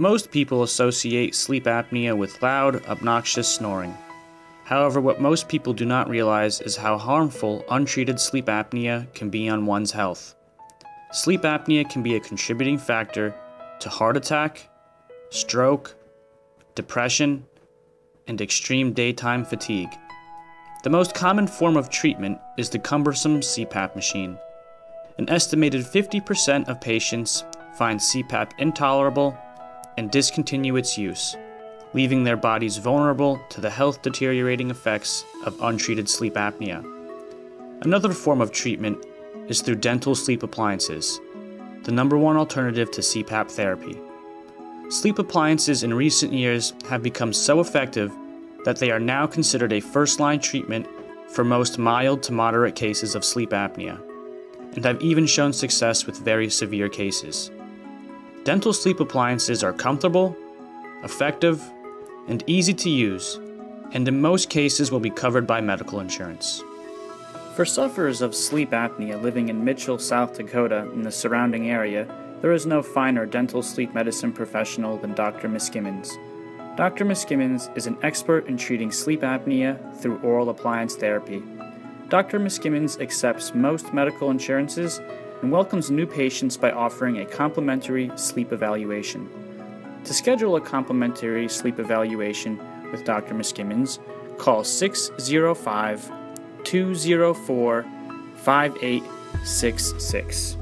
Most people associate sleep apnea with loud, obnoxious snoring. However, what most people do not realize is how harmful untreated sleep apnea can be on one's health. Sleep apnea can be a contributing factor to heart attack, stroke, depression, and extreme daytime fatigue. The most common form of treatment is the cumbersome CPAP machine. An estimated 50% of patients find CPAP intolerable and discontinue its use, leaving their bodies vulnerable to the health deteriorating effects of untreated sleep apnea. Another form of treatment is through dental sleep appliances, the number one alternative to CPAP therapy. Sleep appliances in recent years have become so effective that they are now considered a first line treatment for most mild to moderate cases of sleep apnea, and have even shown success with very severe cases. Dental sleep appliances are comfortable, effective, and easy to use, and in most cases will be covered by medical insurance. For sufferers of sleep apnea living in Mitchell, South Dakota, and the surrounding area, there is no finer dental sleep medicine professional than Dr. Miskimins. Dr. Miskimins is an expert in treating sleep apnea through oral appliance therapy. Dr. Miskimins accepts most medical insurances and welcomes new patients by offering a complimentary sleep evaluation. To schedule a complimentary sleep evaluation with Dr. Miskimins, call 605 204 5866.